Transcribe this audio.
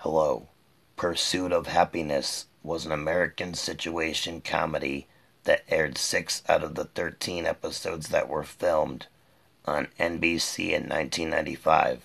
Hello. Pursuit of Happiness was an American situation comedy that aired six out of the 13 episodes that were filmed on NBC in 1995.